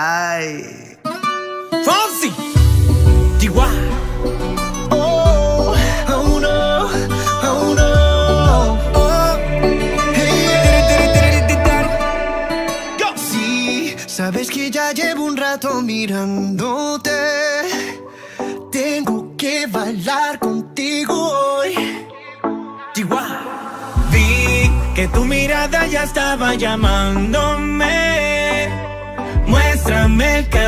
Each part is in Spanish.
Ay. Fonsi. Chihuahua. Oh, oh no, oh no. Oh, hey. Sí, sabes que ya llevo un rato mirándote. Tengo que bailar contigo hoy. Chihuahua. Vi que tu mirada ya estaba llamándome.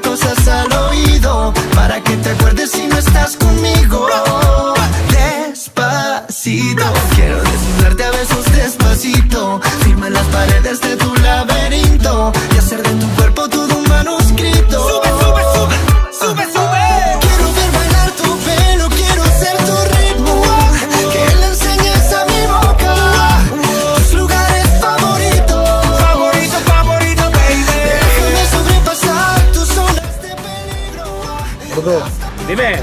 cosas al oído. Para que te acuerdes si no estás conmigo. Despacito, quiero desnudarte a besos despacito. Firma las paredes de tu laberinto. Y hacer de tu cuerpo todo un manuscrito. Gordo, Dime.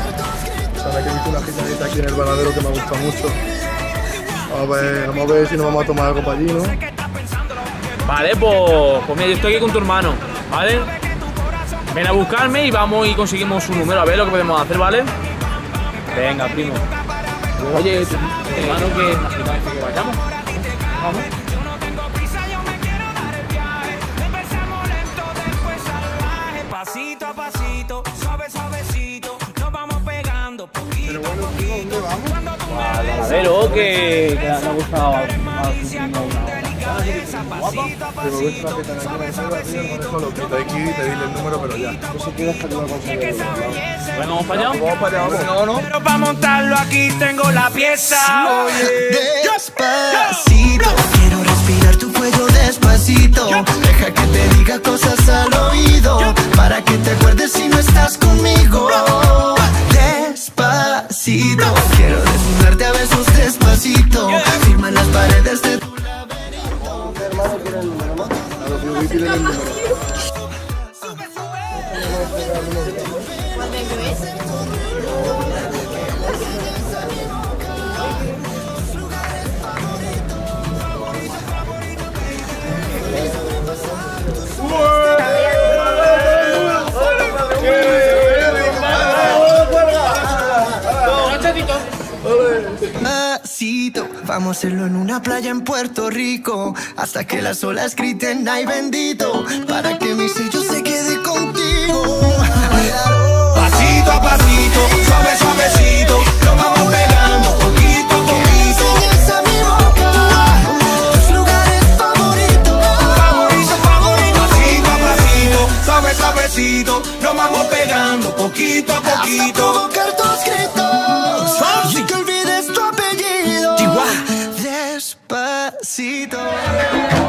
sabes que he visto una gitanita aquí en el banadero que me gusta mucho. Vamos a ver, vamos a ver si nos vamos a tomar algo para allí, ¿no? Vale, pues, pues mira, yo estoy aquí con tu hermano, ¿vale? Ven a buscarme y vamos y conseguimos su número, a ver lo que podemos hacer, ¿vale? Venga, primo. Oye, tu, hermano que que vayamos. Vamos. A ver, oh, que, que le ha gustado Pero ves aquí en el quito. Número, pero ya. Que te lo vamos para allá. Vamos para allá, vamos, no, no. Pero para montarlo aquí tengo la pieza. Despacito, quiero respirar tu cuello despacito. Deja que tío, voy vamos a hacerlo en una playa en Puerto Rico. Hasta que las olas griten, ay bendito. Para que mi sello se quede contigo. Pasito a pasito, suave, suavecito, nos vamos pegando poquito a poquito. Enseñas a mi boca tus lugares favoritos. Favorito, favorito, pasito a pasito, suave, suavecito, nos vamos pegando poquito a poquito. Thank you.